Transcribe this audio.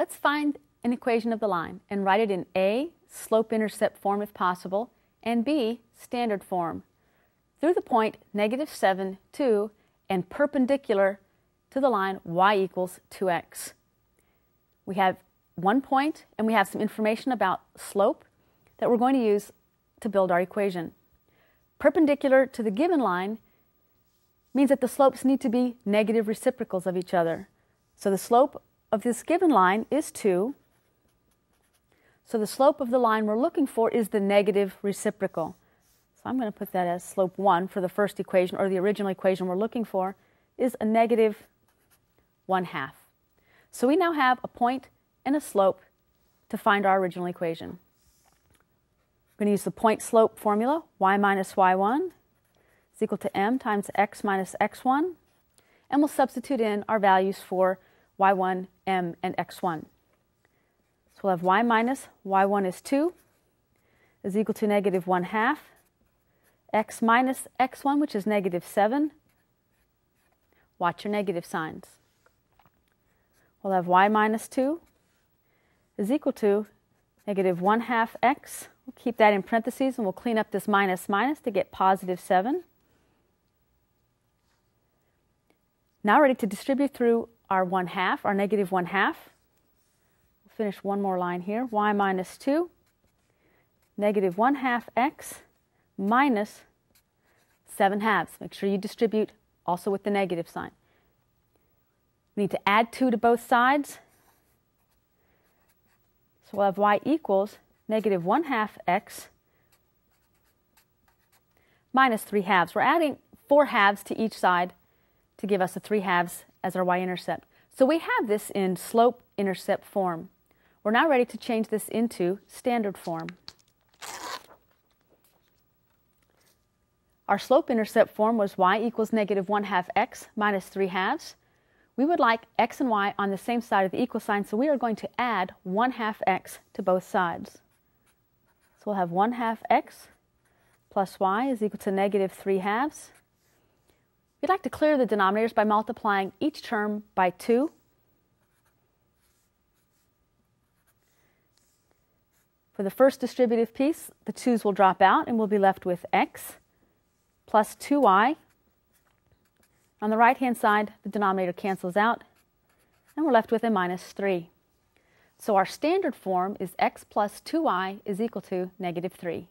Let's find an equation of the line and write it in A, slope-intercept form if possible, and B, standard form. Through the point negative 7, 2, and perpendicular to the line y equals 2x. We have one point and we have some information about slope that we're going to use to build our equation. Perpendicular to the given line means that the slopes need to be negative reciprocals of each other. So the slope of this given line is 2. So the slope of the line we're looking for is the negative reciprocal. So I'm going to put that as slope 1 for the first equation, or the original equation we're looking for is a negative 1 half. So we now have a point and a slope to find our original equation. We're going to use the point slope formula, y minus y1 is equal to m times x minus x1, and we'll substitute in our values for y1, m, and x1. So we'll have y minus y1 is 2 is equal to negative 1 half, x minus x1, which is negative 7. Watch your negative signs. We'll have y minus 2 is equal to negative 1 half x. We'll keep that in parentheses and we'll clean up this minus minus to get positive 7. Now ready to distribute through our 1 half, our negative 1 half. We'll finish one more line here. y minus 2, negative 1 half x minus 7 halves. Make sure you distribute also with the negative sign. We need to add 2 to both sides. So we'll have y equals negative 1 half x minus 3 halves. We're adding 4 halves to each side to give us the 3 halves as our y-intercept. So we have this in slope-intercept form. We're now ready to change this into standard form. Our slope-intercept form was y equals negative 1 half x minus 3 halves. We would like x and y on the same side of the equal sign, so we are going to add 1 half x to both sides. So we'll have 1 half x plus y is equal to negative 3 halves. We'd like to clear the denominators by multiplying each term by 2. For the first distributive piece, the 2's will drop out and we'll be left with x plus 2y. On the right-hand side, the denominator cancels out, and we're left with a minus 3. So our standard form is x plus 2y is equal to negative 3.